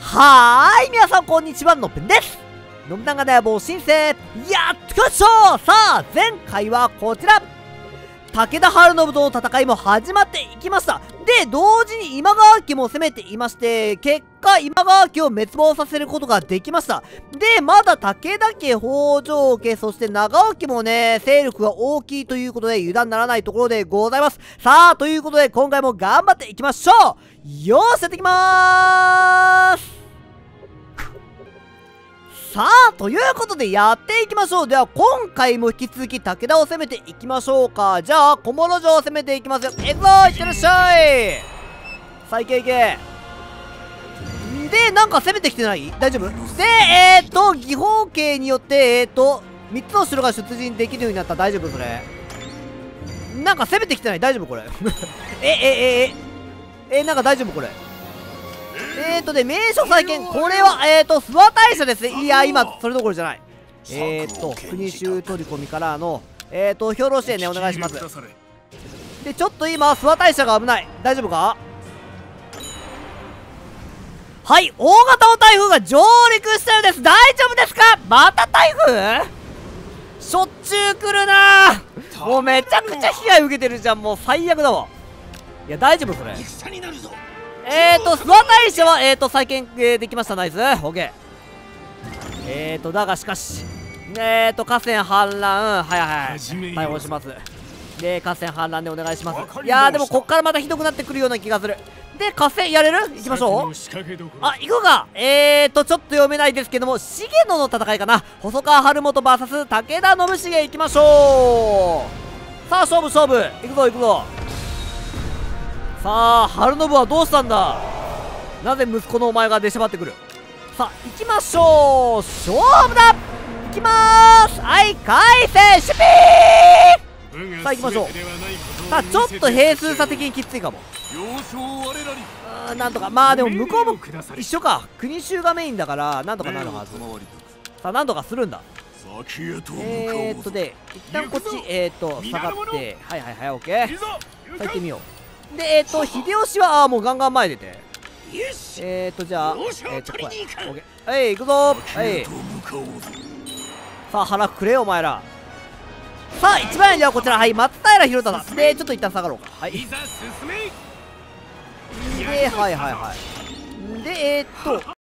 はーい、皆さんこんにちは、のっぺんです。信長大坊申請、やってきましょうさあ、前回はこちら。武田晴信との戦いも始まっていきました。で、同時に今川家も攻めていまして、結果今川家を滅亡させることができました。で、まだ武田家、北条家、そして長尾家もね、勢力が大きいということで油断ならないところでございます。さあ、ということで今回も頑張っていきましょうよーし、やっていきまーすということでやっていきましょう。では、今回も引き続き武田を攻めていきましょうか。じゃあ、小諸城を攻めていきますよ。えっぞいってらっしゃいさあ、いけいけ。で、なんか攻めてきてない？大丈夫？で、えー、と、義方形によって、えー、っと、3つの城が出陣できるようになった。大丈夫？それ。なんか攻めてきてない？大丈夫？これ。え、え、え、え、え、なんか大丈夫？これ。えーとね、名所再建、これは、えーと、諏訪大社ですね。いや、今、それどころじゃない。えーと、国衆取り込みからの、えーと、兵糧支援ね、お願いします。で、ちょっと今、諏訪大社が危ない。大丈夫か？はい、大型の台風が上陸したようです。大丈夫ですか？また台風？しょっちゅう来るなもうめちゃくちゃ被害受けてるじゃん。もう最悪だわ。いや、大丈夫それ。えーと、諏訪大社は、えーと、再建、えーできました。ナイス。オッケー。えーと、だがしかし、えーと、河川氾濫、はいはいはい。対応します。で、河川氾濫でお願いします。いやー、でもこっからまたひどくなってくるような気がする。で、河川やれる？行きましょう。あ、行こうか。えーと、ちょっと読めないですけども、重野の戦いかな。細川晴元 VS 武田信繁行きましょう。さあ、勝負勝負。行くぞ行くぞ。さあ春信はどうしたんだ？なぜ息子のお前が出しゃばってくる？さあ行きましょう。勝負だ！行きまーす！はい回戦シュピーさあ行きましょう。さあちょっと兵数差的にきついかもうーんなんとか。まあでも向こうも一緒か。国衆がメインだからなんとかなるはず。さあなんとかするんだ。えーっとで一旦こっちえーっと下がって。はいはいはいオッケー。さあ行ってみようで、えっ、ー、と、秀吉は、あーもうガンガン前出て。えっ、ー、と、じゃあ、えっ、ー、と、これ。はい、行くぞはい。さあ、腹くれよ、お前ら。さあ、一番じゃあこちら、はい、松平宏忠。で、ちょっと一旦下がろうか。はい。で、はいはいはい。で、えっ、ー、と、